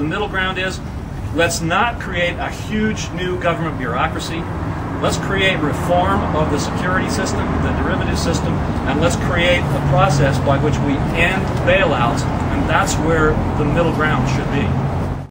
the middle ground is let's not create a huge new government bureaucracy. Let's create reform of the security system, the derivative system, and let's create a process by which we end bailouts, and that's where the middle ground should be.